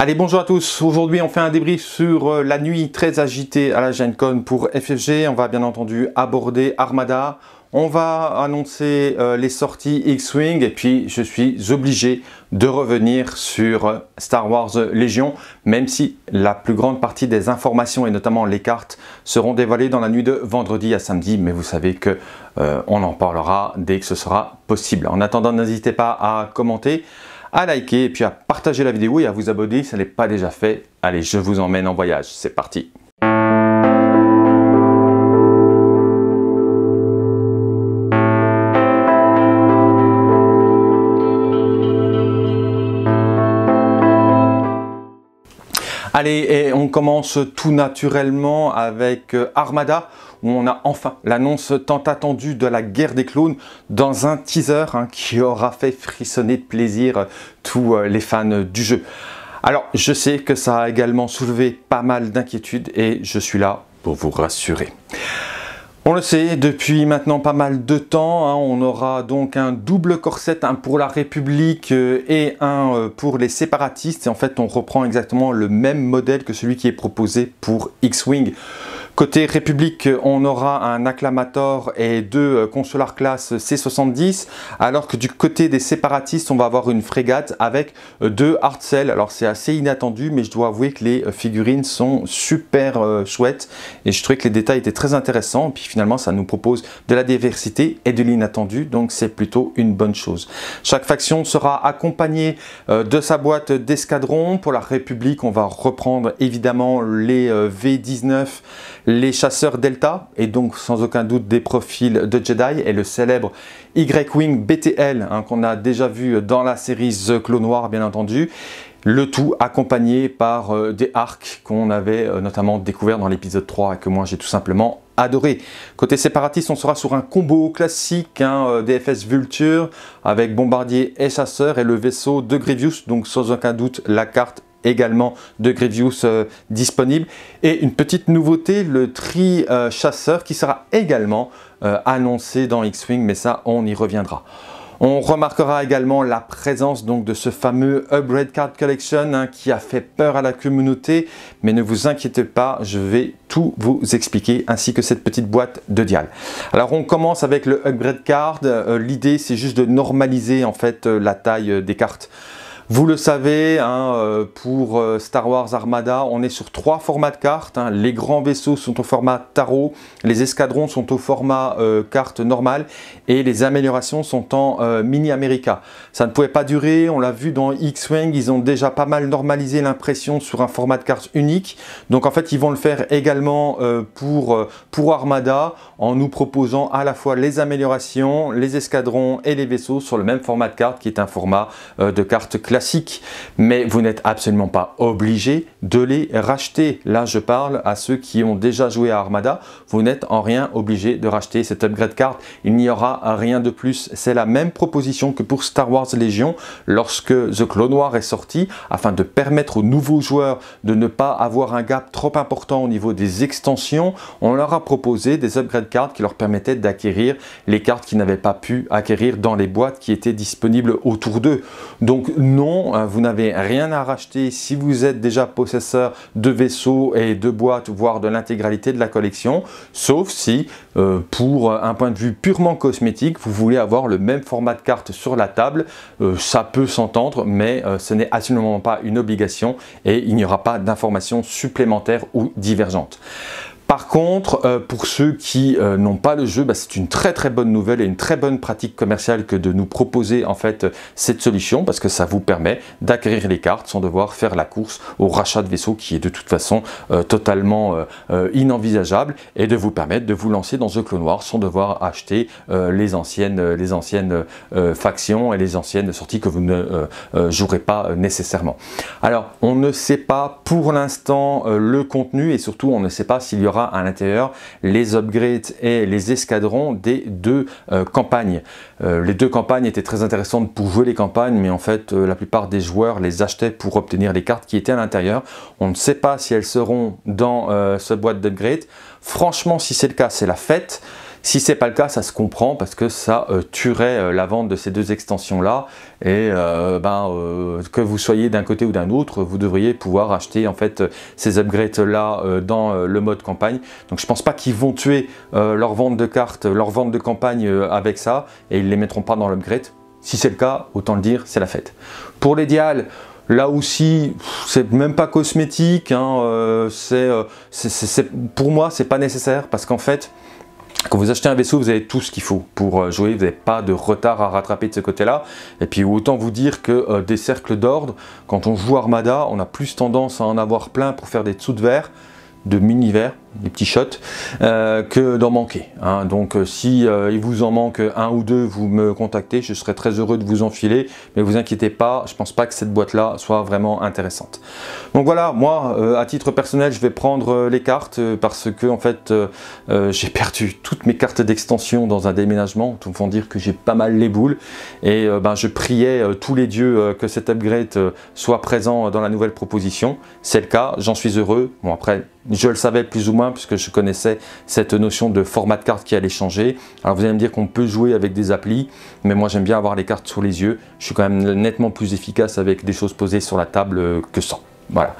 Allez, bonjour à tous. Aujourd'hui, on fait un débrief sur euh, la nuit très agitée à la GenCon pour FFG. On va bien entendu aborder Armada. On va annoncer euh, les sorties X-Wing et puis je suis obligé de revenir sur euh, Star Wars Légion, même si la plus grande partie des informations et notamment les cartes seront dévoilées dans la nuit de vendredi à samedi, mais vous savez que on en parlera dès que ce sera possible. En attendant, n'hésitez pas à commenter à liker et puis à partager la vidéo et à vous abonner. Si ce n'est pas déjà fait. Allez, je vous emmène en voyage, c'est parti Allez, et on commence tout naturellement avec euh, Armada, où on a enfin l'annonce tant attendue de la guerre des clones dans un teaser hein, qui aura fait frissonner de plaisir tous euh, les fans du jeu. Alors, je sais que ça a également soulevé pas mal d'inquiétudes et je suis là pour vous rassurer. On le sait, depuis maintenant pas mal de temps, hein, on aura donc un double corset, un pour la République euh, et un euh, pour les séparatistes. Et en fait, on reprend exactement le même modèle que celui qui est proposé pour X-Wing. Côté République, on aura un acclamator et deux euh, consular classe C70, alors que du côté des séparatistes, on va avoir une frégate avec euh, deux hard Alors c'est assez inattendu, mais je dois avouer que les euh, figurines sont super chouettes et je trouvais que les détails étaient très intéressants. Puis finalement, ça nous propose de la diversité et de l'inattendu, donc c'est plutôt une bonne chose. Chaque faction sera accompagnée de sa boîte d'escadron. Pour la République, on va reprendre évidemment les V19 les chasseurs Delta, et donc sans aucun doute des profils de Jedi, et le célèbre Y-Wing BTL hein, qu'on a déjà vu dans la série The Clone Noir bien entendu, le tout accompagné par euh, des arcs qu'on avait euh, notamment découvert dans l'épisode 3 et que moi j'ai tout simplement adoré. Côté séparatiste, on sera sur un combo classique hein, euh, DFS Vulture avec bombardier et chasseur et le vaisseau de Grievous, donc sans aucun doute la carte également de Grievous euh, disponible. Et une petite nouveauté, le tri euh, chasseur qui sera également euh, annoncé dans X-Wing, mais ça on y reviendra. On remarquera également la présence donc de ce fameux Upgrade Card Collection hein, qui a fait peur à la communauté, mais ne vous inquiétez pas, je vais tout vous expliquer ainsi que cette petite boîte de dial. Alors on commence avec le Upgrade Card, l'idée c'est juste de normaliser en fait la taille des cartes. Vous le savez, hein, euh, pour euh, Star Wars Armada, on est sur trois formats de cartes. Hein. Les grands vaisseaux sont au format tarot, les escadrons sont au format euh, carte normale et les améliorations sont en mini America. Ça ne pouvait pas durer, on l'a vu dans X-Wing, ils ont déjà pas mal normalisé l'impression sur un format de carte unique. Donc en fait, ils vont le faire également pour, pour Armada en nous proposant à la fois les améliorations, les escadrons et les vaisseaux sur le même format de carte qui est un format de carte classique mais vous n'êtes absolument pas obligé de les racheter. Là, je parle à ceux qui ont déjà joué à Armada. Vous n'êtes en rien obligé de racheter cette upgrade card. Il n'y aura rien de plus. C'est la même proposition que pour Star Wars Légion lorsque The Clone Noir est sorti afin de permettre aux nouveaux joueurs de ne pas avoir un gap trop important au niveau des extensions. On leur a proposé des upgrade cards qui leur permettaient d'acquérir les cartes qu'ils n'avaient pas pu acquérir dans les boîtes qui étaient disponibles autour d'eux. Donc non, Hein, vous n'avez rien à racheter si vous êtes déjà possesseur de vaisseaux et de boîtes, voire de l'intégralité de la collection, sauf si, euh, pour un point de vue purement cosmétique, vous voulez avoir le même format de carte sur la table. Euh, ça peut s'entendre, mais euh, ce n'est absolument pas une obligation et il n'y aura pas d'informations supplémentaires ou divergentes. Par contre, euh, pour ceux qui euh, n'ont pas le jeu, bah, c'est une très très bonne nouvelle et une très bonne pratique commerciale que de nous proposer en fait cette solution parce que ça vous permet d'acquérir les cartes sans devoir faire la course au rachat de vaisseaux qui est de toute façon euh, totalement inenvisageable et de vous permettre de vous lancer dans The Clone Noir sans devoir acheter les anciennes, les anciennes factions et les anciennes sorties que vous ne jouerez pas nécessairement. Alors, on ne sait pas pour l'instant le contenu et surtout on ne sait pas s'il y aura à l'intérieur les upgrades et les escadrons des deux euh, campagnes. Euh, les deux campagnes étaient très intéressantes pour jouer les campagnes, mais en fait euh, la plupart des joueurs les achetaient pour obtenir les cartes qui étaient à l'intérieur. On ne sait pas si elles seront dans cette boîte d'upgrade. Franchement, si c'est le cas, c'est la fête. Si c'est pas le cas, ça se comprend parce que ça tuerait la vente de ces deux extensions là et ben, que vous soyez d'un côté ou d'un autre, vous devriez pouvoir acheter en fait ces upgrades là dans le mode campagne. Donc je pense pas qu'ils vont tuer leur vente de cartes, leur vente de campagne avec ça et ils les mettront pas dans l'upgrade. Si c'est le cas, autant le dire, c'est la fête. Pour les dials, Là aussi, c'est même pas cosmétique, hein, euh, euh, c'est, pour moi c'est pas nécessaire parce qu'en fait, quand vous achetez un vaisseau, vous avez tout ce qu'il faut pour euh, jouer, vous n'avez pas de retard à rattraper de ce côté-là. Et puis autant vous dire que des cercles d'ordre, quand on joue Armada, on a plus tendance à en avoir plein pour faire des dessous de verre, de mini-verre, des petits shots, euh, que d'en manquer. Hein. Donc euh, si euh, il vous en manque un ou deux, vous me contactez, je serai très heureux de vous enfiler, mais vous inquiétez pas, je pense pas que cette boîte-là soit vraiment intéressante. Donc voilà, moi, à titre personnel, je vais prendre les cartes parce que en fait, j'ai perdu toutes mes cartes d'extension dans un déménagement, tout font dire que j'ai pas mal les boules, et ben, je priais tous les dieux que cet upgrade soit présent dans la nouvelle proposition. C'est le cas, j'en suis heureux. Bon après, je le savais plus ou moins puisque je connaissais cette notion de format de carte qui allait changer. Alors vous allez me dire qu'on peut jouer avec des applis, mais moi j'aime bien avoir les cartes sous les yeux. Je suis quand même nettement plus efficace avec des choses posées sur la table que sans. Voilà.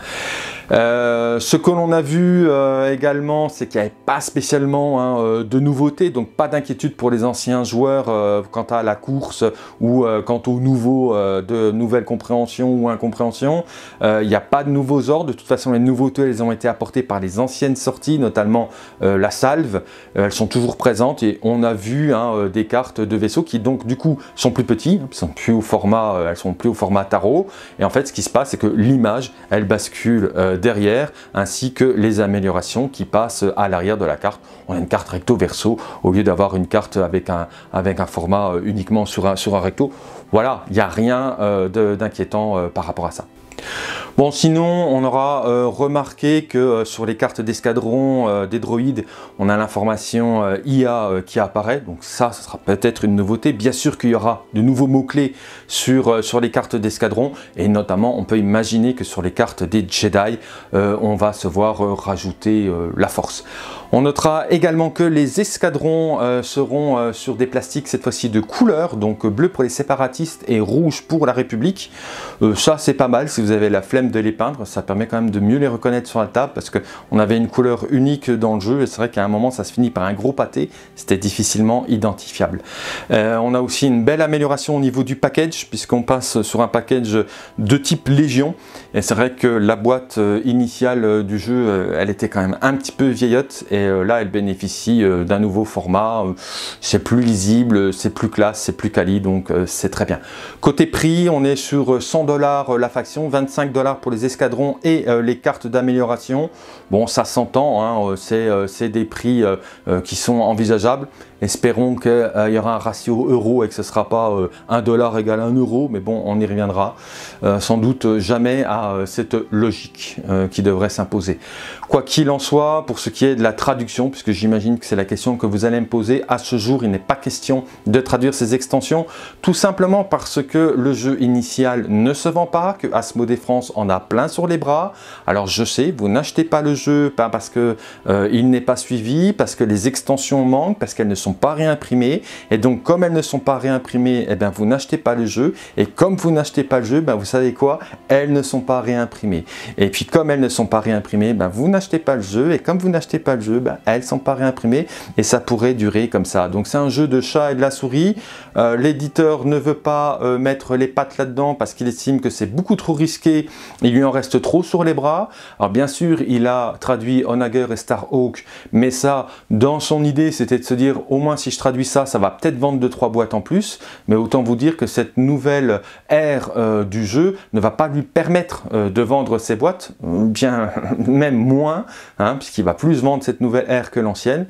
Euh, ce que l'on a vu euh, également, c'est qu'il n'y avait pas spécialement hein, euh, de nouveautés, donc pas d'inquiétude pour les anciens joueurs quant à la course ou quant aux nouveaux de nouvelles compréhensions ou incompréhensions. Il n'y a pas de nouveaux ordres, de toute façon les nouveautés elles ont été apportées par les anciennes sorties, notamment la salve, elles sont toujours présentes et on a vu hein, des cartes de vaisseaux qui donc du coup sont plus petits, elles sont plus au format, elles sont plus au format tarot. Et en fait ce qui se passe c'est que l'image elle bascule derrière, ainsi que les améliorations qui passent à l'arrière de la carte. On a une carte recto verso au lieu d'avoir une carte avec un, avec un format euh, uniquement sur un, sur un recto. Voilà, il n'y a rien euh, d'inquiétant euh, par rapport à ça. Bon, sinon, on aura euh, remarqué que euh, sur les cartes d'escadron euh, des droïdes, on a l'information IA qui apparaît. Donc ça, ce sera peut-être une nouveauté. Bien sûr qu'il y aura de nouveaux mots-clés sur, sur les cartes d'escadron. Et notamment, on peut imaginer que sur les cartes des Jedi, on va se voir rajouter la force. On notera également que les escadrons seront sur des plastiques cette fois-ci de couleur, donc bleu pour les séparatistes et rouge pour la République. ça c'est pas mal si vous avez la flemme de les peindre, ça permet quand même de mieux les reconnaître sur la table parce qu'on avait une couleur unique dans le jeu et c'est vrai qu'à un moment ça se finit par un gros pâté, c'était difficilement identifiable. Euh, on a aussi une belle amélioration au niveau du package puisqu'on passe sur un package de type Légion et c'est vrai que la boîte euh, initiale euh, du jeu elle était quand même un petit peu vieillotte et là elle bénéficie d'un nouveau format, c'est plus lisible, c'est plus classe, c'est plus quali donc c'est très bien. Côté prix on est sur 100 dollars la faction, 25 dollars pour les escadrons et euh, les cartes d'amélioration. Bon, ça s'entend, hein, euh, c'est euh, des prix qui sont envisageables. Espérons qu'il euh, y aura un ratio euro et que ce ne sera pas 1 euh, dollar égale 1 euro, mais bon, on y reviendra. Euh, sans doute jamais à cette logique qui devrait s'imposer. Quoi qu'il en soit, pour ce qui est de la traduction, puisque j'imagine que c'est la question que vous allez me poser, à ce jour, il n'est pas question de traduire ces extensions, tout simplement parce que le jeu initial ne se vend pas, que Asmodee France en a plein sur les bras. Alors je sais, vous n'achetez pas le jeu pas parce que il n'est pas suivi, parce que les extensions manquent, parce qu'elles ne sont pas réimprimées. Et donc, comme elles ne sont pas réimprimées, et eh bien, vous n'achetez pas le jeu. Et comme vous n'achetez pas le jeu, ben, vous savez quoi? Elles ne sont pas réimprimées. Et puis, comme elles ne sont pas réimprimées, ben, vous n'achetez pas le jeu. Et comme vous n'achetez pas le jeu, ben, elles sont pas réimprimées. Et ça pourrait durer comme ça. Donc, c'est un jeu de chat et de la souris. Euh, l'éditeur ne veut pas euh, mettre les pattes là-dedans parce qu'il estime que c'est beaucoup trop risqué. Il lui en reste trop sur les bras. Alors, bien sûr, il a traduit Onager et Starhawk. Mais ça, dans son idée, c'était de se dire, au moins si je traduis ça, ça va peut-être vendre 2-3 boîtes en plus, mais autant vous dire que cette nouvelle ère euh, du jeu ne va pas lui permettre euh, de vendre ces boîtes, bien même moins, hein, puisqu'il va plus vendre cette nouvelle ère que l'ancienne.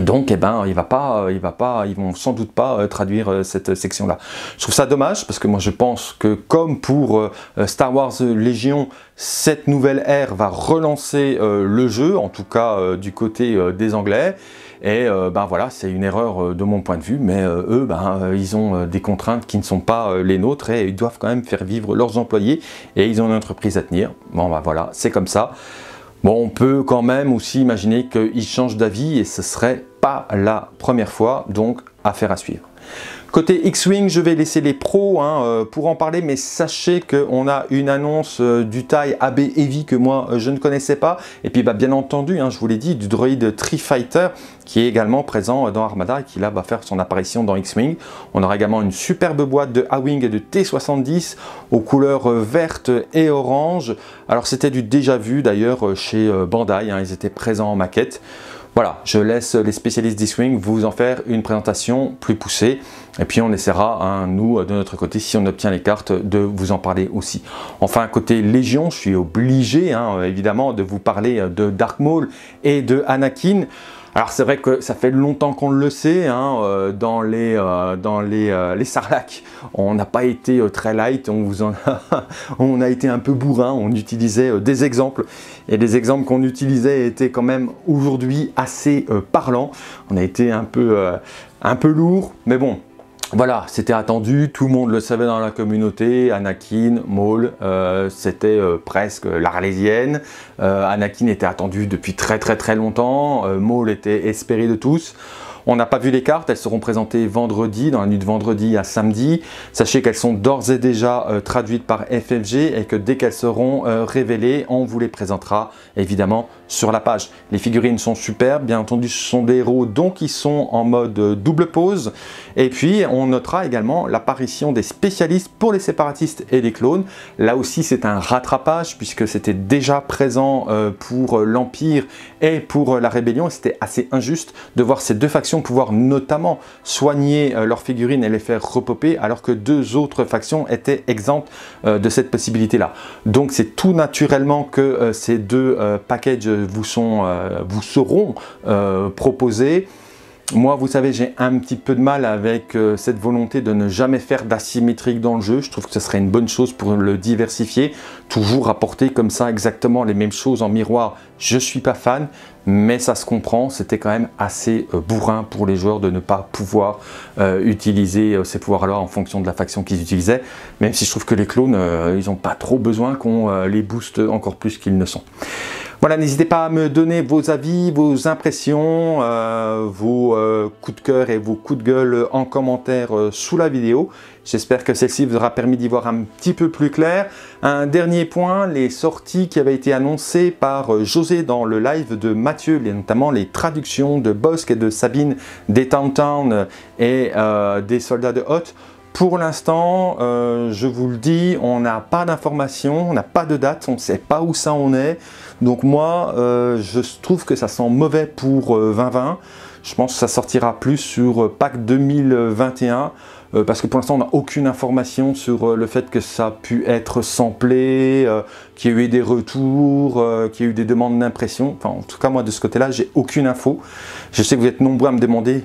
Donc, eh ben, il va pas, il va pas, ils vont sans doute pas euh, traduire cette section-là. Je trouve ça dommage parce que moi je pense que comme pour Star Wars Légion, cette nouvelle ère va relancer le jeu, en tout cas du côté des Anglais. Et euh, ben voilà, c'est une erreur euh, de mon point de vue, mais euh, eux, ben, ils ont des contraintes qui ne sont pas les nôtres et ils doivent quand même faire vivre leurs employés et ils ont une entreprise à tenir. Bon ben voilà, c'est comme ça. Bon, on peut quand même aussi imaginer qu'il change d'avis et ce serait pas la première fois, donc affaire à suivre. Côté X-Wing, je vais laisser les pros hein, euh, pour en parler, mais sachez qu'on a une annonce euh, du taille AB Heavy que moi euh, je ne connaissais pas. Et puis bah, bien entendu, hein, je vous l'ai dit, du droïde Tri-Fighter qui est également présent dans Armada et qui là va faire son apparition dans X-Wing. On aura également une superbe boîte de A-Wing et de T70 aux couleurs vertes et orange. Alors c'était du déjà vu d'ailleurs chez Bandai, hein, ils étaient présents en maquette. Voilà, je laisse les spécialistes d'E-Swing vous en faire une présentation plus poussée. Et puis on essaiera, hein, nous, de notre côté, si on obtient les cartes, de vous en parler aussi. Enfin, côté Légion, je suis obligé, hein, évidemment, de vous parler de Dark Maul et de Anakin. Alors c'est vrai que ça fait longtemps qu'on le sait, hein, euh, dans les, euh, euh, les sarlacs, on n'a pas été très light, on, vous a, on a été un peu bourrin, on utilisait des exemples, et les exemples qu'on utilisait étaient quand même aujourd'hui assez parlants. On a été un peu, un peu lourd, mais bon, voilà, c'était attendu, tout le monde le savait dans la communauté, Anakin, Maul, euh, c'était euh, presque l'arlésienne. Euh, Anakin était attendu depuis très très très longtemps, Maul était espéré de tous. On n'a pas vu les cartes, elles seront présentées vendredi, dans la nuit de vendredi à samedi. Sachez qu'elles sont d'ores et déjà euh, traduites par FFG et que dès qu'elles seront euh, révélées, on vous les présentera évidemment sur la page. Les figurines sont superbes, bien entendu ce sont des héros donc ils sont en mode euh, double pose. Et puis on notera également l'apparition des spécialistes pour les séparatistes et les clones. Là aussi c'est un rattrapage puisque c'était déjà présent pour l'Empire et pour la Rébellion c'était assez injuste de voir ces deux factions pouvoir notamment soigner euh, leurs figurines et les faire repopper alors que deux autres factions étaient exemptes euh, de cette possibilité là. Donc c'est tout naturellement que euh, ces deux packages vous seront proposés. Moi, vous savez, j'ai un petit peu de mal avec euh, cette volonté de ne jamais faire d'asymétrique dans le jeu. Je trouve que ce serait une bonne chose pour le diversifier. Toujours apporter comme ça exactement les mêmes choses en miroir, je suis pas fan, mais ça se comprend. C'était quand même assez euh, bourrin pour les joueurs de ne pas pouvoir euh, utiliser ces pouvoirs-là en fonction de la faction qu'ils utilisaient. Même si je trouve que les clones, ils n'ont pas trop besoin qu'on les booste encore plus qu'ils ne sont. Voilà, n'hésitez pas à me donner vos avis, vos impressions, euh, vos euh, coups de cœur et vos coups de gueule en commentaire euh, sous la vidéo. J'espère que celle-ci vous aura permis d'y voir un petit peu plus clair. Un dernier point, les sorties qui avaient été annoncées par José dans le live de Mathieu, notamment les traductions de Bosque et de Sabine des Town et des soldats de Hoth. Pour l'instant, je vous le dis, on n'a pas d'informations, on n'a pas de date, on ne sait pas où ça en est. Donc moi, euh, je trouve que ça sent mauvais pour 2020. Euh, je pense que ça sortira plus sur euh, PAC 2021 parce que pour l'instant on n'a aucune information sur le fait que ça a pu être samplé, qu'il y a eu des retours, qu'il y a eu des demandes d'impression. Enfin, en tout cas, moi de ce côté-là, j'ai aucune info. Je sais que vous êtes nombreux à me demander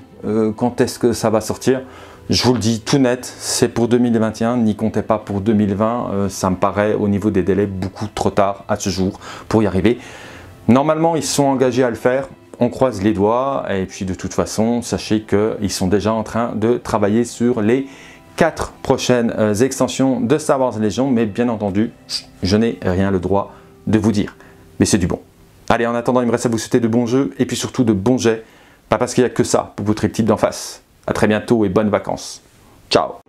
quand est-ce que ça va sortir. Je vous le dis tout net, c'est pour 2021, n'y comptez pas pour 2020, euh, ça me paraît au niveau des délais beaucoup trop tard à ce jour pour y arriver. Normalement, ils sont engagés à le faire, on croise les doigts, et puis de toute façon, sachez qu'ils sont déjà en train de travailler sur les quatre prochaines euh, extensions de Star Wars Legion, mais bien entendu, je n'ai rien le droit de vous dire. Mais c'est du bon. Allez, en attendant, il me reste à vous souhaiter de bons jeux, et puis surtout de bons jets, pas parce qu'il n'y a que ça pour votre type d'en face. A très bientôt et bonnes vacances. Ciao